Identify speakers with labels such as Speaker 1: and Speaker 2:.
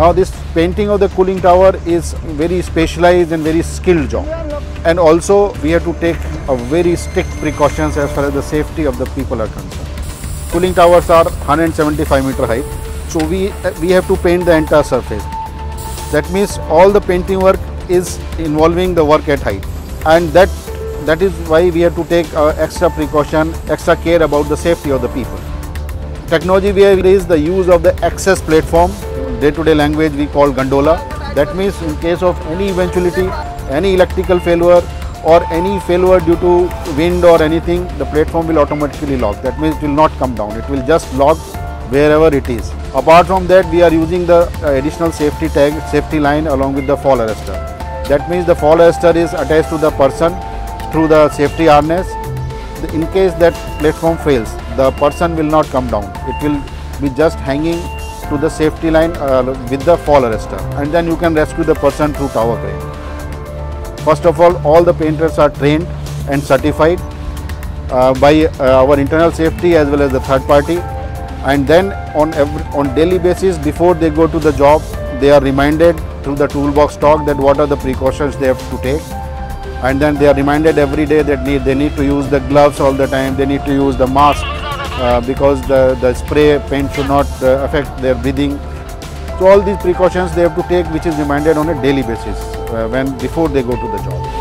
Speaker 1: Now this painting of the cooling tower is very specialized and very skilled job. And also we have to take a very strict precautions as far as the safety of the people are concerned. Cooling towers are 175 meter height. So we, we have to paint the entire surface. That means all the painting work is involving the work at height. And that that is why we have to take uh, extra precaution, extra care about the safety of the people. Technology we have is the use of the access platform, day-to-day language we call gondola. That means in case of any eventuality, any electrical failure or any failure due to wind or anything, the platform will automatically lock. That means it will not come down. It will just lock wherever it is. Apart from that, we are using the uh, additional safety tag, safety line along with the fall arrestor. That means the fall arrestor is attached to the person through the safety harness. In case that platform fails, the person will not come down. It will be just hanging to the safety line uh, with the fall arrestor and then you can rescue the person through tower crane. First of all, all the painters are trained and certified uh, by uh, our internal safety as well as the third party. And then on every, on daily basis before they go to the job they are reminded through the toolbox talk that what are the precautions they have to take. And then they are reminded every day that need, they need to use the gloves all the time they need to use the mask uh, because the, the spray paint should not uh, affect their breathing. So all these precautions they have to take which is reminded on a daily basis uh, when before they go to the job